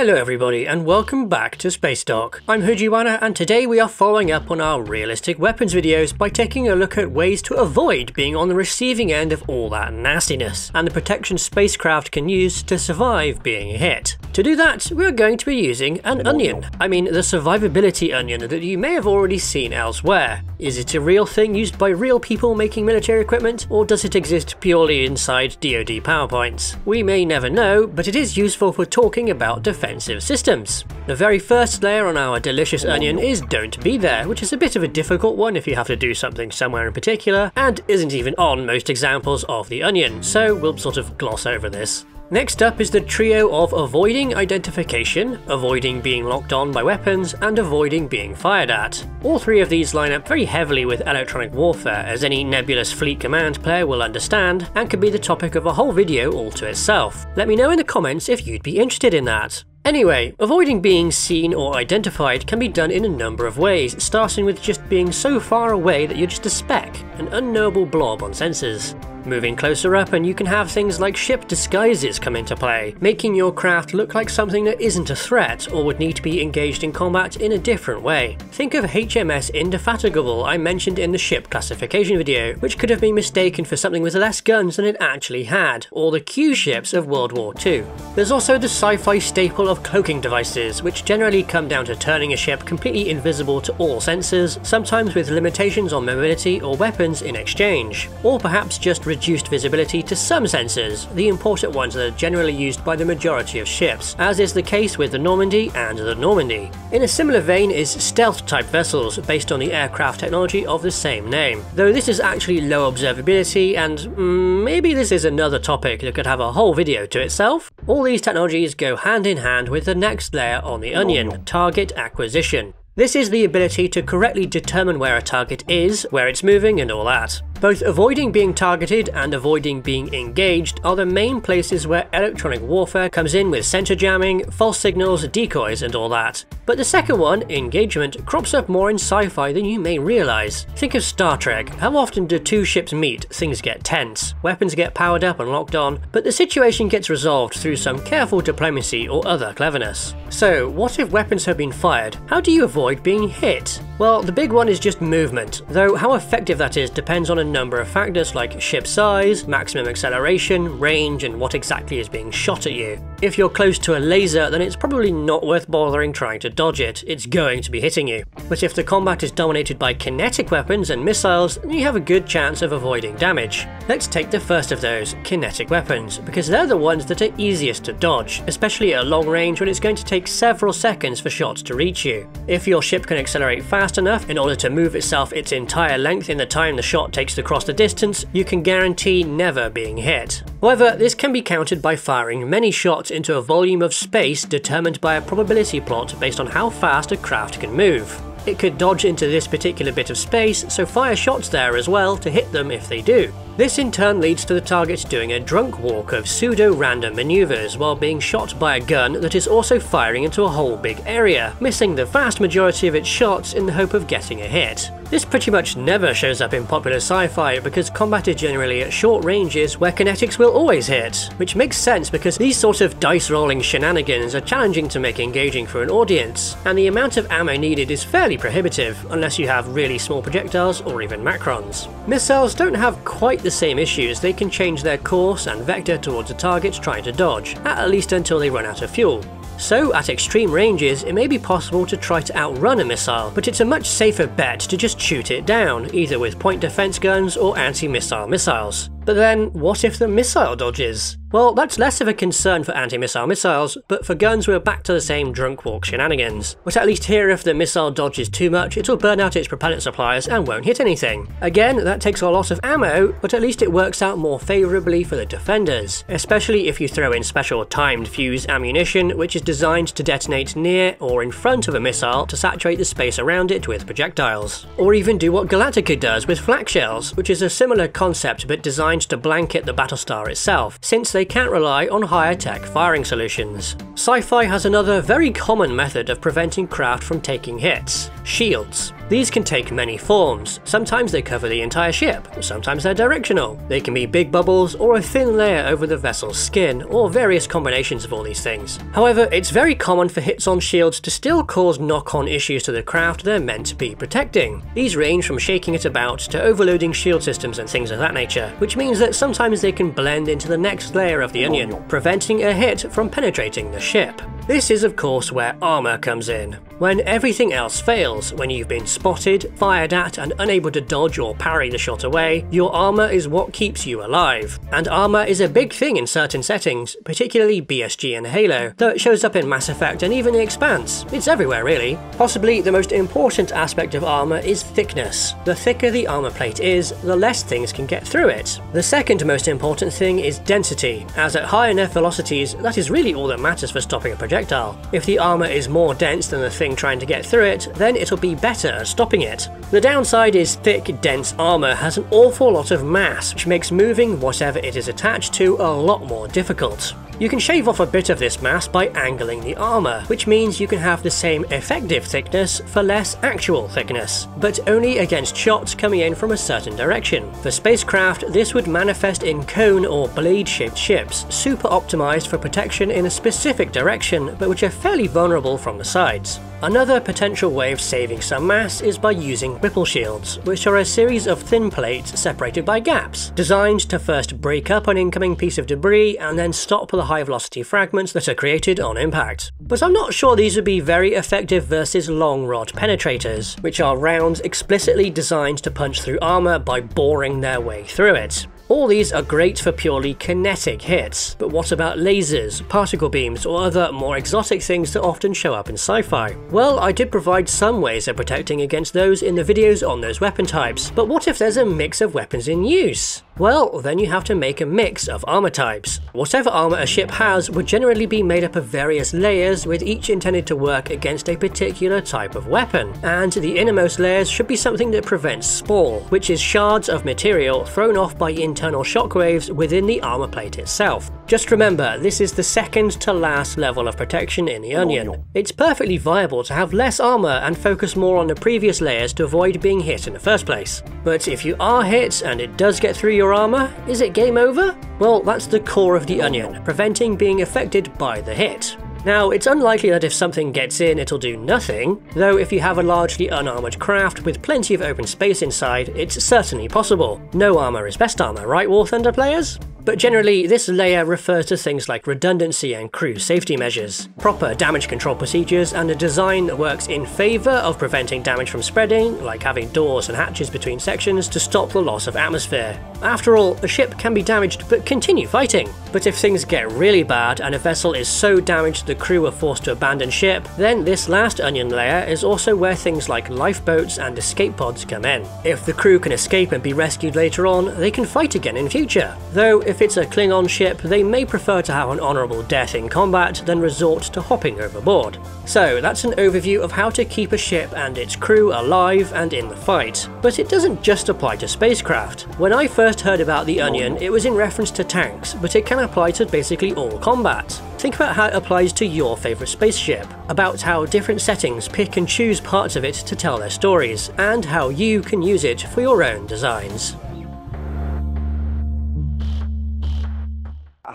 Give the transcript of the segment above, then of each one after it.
Hello everybody and welcome back to Spacedock. I'm Hujiwana and today we are following up on our realistic weapons videos by taking a look at ways to avoid being on the receiving end of all that nastiness and the protection spacecraft can use to survive being hit. To do that, we're going to be using an onion. I mean the survivability onion that you may have already seen elsewhere. Is it a real thing used by real people making military equipment or does it exist purely inside DoD PowerPoints? We may never know, but it is useful for talking about defense defensive systems. The very first layer on our delicious onion is Don't Be There, which is a bit of a difficult one if you have to do something somewhere in particular, and isn't even on most examples of the onion, so we'll sort of gloss over this. Next up is the trio of avoiding identification, avoiding being locked on by weapons, and avoiding being fired at. All three of these line up very heavily with electronic warfare, as any Nebulous Fleet Command player will understand, and could be the topic of a whole video all to itself. Let me know in the comments if you'd be interested in that. Anyway, avoiding being seen or identified can be done in a number of ways, starting with just being so far away that you're just a speck, an unknowable blob on sensors. Moving closer up and you can have things like ship disguises come into play, making your craft look like something that isn't a threat or would need to be engaged in combat in a different way. Think of HMS Indefatigable I mentioned in the ship classification video, which could have been mistaken for something with less guns than it actually had, or the Q ships of World War II. There's also the sci-fi staple of cloaking devices, which generally come down to turning a ship completely invisible to all sensors, sometimes with limitations on mobility or weapons in exchange, or perhaps just reduced visibility to some sensors, the important ones that are generally used by the majority of ships, as is the case with the Normandy and the Normandy. In a similar vein is stealth type vessels based on the aircraft technology of the same name, though this is actually low observability and mm, maybe this is another topic that could have a whole video to itself. All these technologies go hand in hand with the next layer on the onion, target acquisition. This is the ability to correctly determine where a target is, where it's moving and all that. Both avoiding being targeted and avoiding being engaged are the main places where electronic warfare comes in with sensor jamming, false signals, decoys and all that. But the second one, engagement, crops up more in sci-fi than you may realise. Think of Star Trek, how often do two ships meet, things get tense, weapons get powered up and locked on, but the situation gets resolved through some careful diplomacy or other cleverness. So what if weapons have been fired? How do you avoid being hit? Well, the big one is just movement, though how effective that is depends on a number of factors like ship size, maximum acceleration, range, and what exactly is being shot at you. If you're close to a laser, then it's probably not worth bothering trying to dodge it, it's going to be hitting you. But if the combat is dominated by kinetic weapons and missiles, then you have a good chance of avoiding damage. Let's take the first of those, kinetic weapons, because they're the ones that are easiest to dodge, especially at long range when it's going to take several seconds for shots to reach you. If your ship can accelerate fast enough in order to move itself its entire length in the time the shot takes to cross the distance, you can guarantee never being hit. However, this can be countered by firing many shots into a volume of space determined by a probability plot based on how fast a craft can move. It could dodge into this particular bit of space, so fire shots there as well to hit them if they do. This in turn leads to the target doing a drunk walk of pseudo-random maneuvers while being shot by a gun that is also firing into a whole big area, missing the vast majority of its shots in the hope of getting a hit. This pretty much never shows up in popular sci-fi because combat is generally at short ranges where kinetics will always hit, which makes sense because these sort of dice-rolling shenanigans are challenging to make engaging for an audience, and the amount of ammo needed is fairly prohibitive unless you have really small projectiles or even macrons. Missiles don't have quite the the same issues, they can change their course and vector towards a target trying to dodge, at least until they run out of fuel. So, at extreme ranges, it may be possible to try to outrun a missile, but it's a much safer bet to just shoot it down, either with point defense guns or anti-missile missiles. But then, what if the missile dodges? Well, that's less of a concern for anti-missile missiles, but for guns we're back to the same drunk walk shenanigans. But at least here if the missile dodges too much, it'll burn out its propellant supplies and won't hit anything. Again, that takes a lot of ammo, but at least it works out more favourably for the defenders, especially if you throw in special timed fuse ammunition, which is designed to detonate near or in front of a missile to saturate the space around it with projectiles. Or even do what Galactica does with flak shells, which is a similar concept but designed to blanket the Battlestar itself, since they they can't rely on higher tech firing solutions. Sci-fi has another very common method of preventing craft from taking hits, shields. These can take many forms. Sometimes they cover the entire ship, sometimes they're directional. They can be big bubbles or a thin layer over the vessel's skin, or various combinations of all these things. However, it's very common for hits on shields to still cause knock-on issues to the craft they're meant to be protecting. These range from shaking it about to overloading shield systems and things of that nature, which means that sometimes they can blend into the next layer of the onion, preventing a hit from penetrating the ship. This is of course where armour comes in. When everything else fails, when you've been spotted, fired at, and unable to dodge or parry the shot away, your armour is what keeps you alive. And armour is a big thing in certain settings, particularly BSG and Halo, though it shows up in Mass Effect and even The Expanse. It's everywhere really. Possibly the most important aspect of armour is thickness. The thicker the armour plate is, the less things can get through it. The second most important thing is density, as at high enough velocities, that is really all that matters for stopping a projectile. If the armour is more dense than the thing trying to get through it, then it'll be better at stopping it. The downside is thick, dense armour has an awful lot of mass, which makes moving whatever it is attached to a lot more difficult. You can shave off a bit of this mass by angling the armour, which means you can have the same effective thickness for less actual thickness, but only against shots coming in from a certain direction. For spacecraft, this would manifest in cone or blade-shaped ships, super optimised for protection in a specific direction, but which are fairly vulnerable from the sides. Another potential way of saving some mass is by using Whipple shields, which are a series of thin plates separated by gaps, designed to first break up an incoming piece of debris and then stop the high velocity fragments that are created on impact. But I'm not sure these would be very effective versus long rod penetrators, which are rounds explicitly designed to punch through armour by boring their way through it. All these are great for purely kinetic hits, but what about lasers, particle beams, or other more exotic things that often show up in sci-fi? Well, I did provide some ways of protecting against those in the videos on those weapon types, but what if there's a mix of weapons in use? Well, then you have to make a mix of armor types. Whatever armor a ship has would generally be made up of various layers with each intended to work against a particular type of weapon, and the innermost layers should be something that prevents spall, which is shards of material thrown off by internal shockwaves within the armor plate itself. Just remember, this is the second to last level of protection in the Onion. Oh, it's perfectly viable to have less armor and focus more on the previous layers to avoid being hit in the first place. But if you are hit and it does get through your armour? Is it game over? Well, that's the core of the onion, preventing being affected by the hit. Now, it's unlikely that if something gets in it'll do nothing, though if you have a largely unarmoured craft with plenty of open space inside, it's certainly possible. No armour is best armour, right War Thunder players? But generally, this layer refers to things like redundancy and crew safety measures, proper damage control procedures, and a design that works in favour of preventing damage from spreading, like having doors and hatches between sections to stop the loss of atmosphere. After all, a ship can be damaged but continue fighting. But if things get really bad and a vessel is so damaged the crew are forced to abandon ship, then this last onion layer is also where things like lifeboats and escape pods come in. If the crew can escape and be rescued later on, they can fight again in future. Though if it's a Klingon ship, they may prefer to have an honourable death in combat than resort to hopping overboard. So that's an overview of how to keep a ship and its crew alive and in the fight. But it doesn't just apply to spacecraft. When I first heard about the Onion, it was in reference to tanks, but it can apply to basically all combat. Think about how it applies to your favourite spaceship, about how different settings pick and choose parts of it to tell their stories, and how you can use it for your own designs.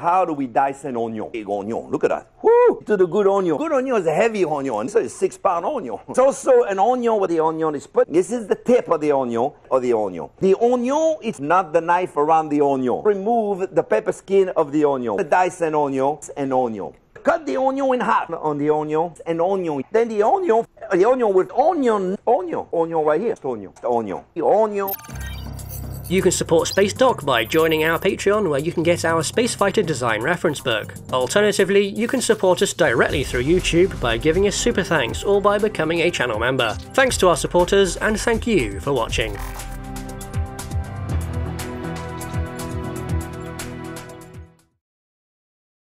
How do we dice an onion? Big onion. Look at that. Woo! To the good onion. Good onion is a heavy onion. Is a six pound onion. It's also an onion where the onion is put. This is the tip of the onion of the onion. The onion is not the knife around the onion. Remove the pepper skin of the onion. Dice an onion, it's an onion cut the onion in half on the onion, It's an onion. Then the onion, the onion with onion, onion, onion right here, onion, onion, the onion. You can support Spacedock by joining our Patreon where you can get our Space Fighter design reference book. Alternatively, you can support us directly through YouTube by giving us super thanks or by becoming a channel member. Thanks to our supporters and thank you for watching.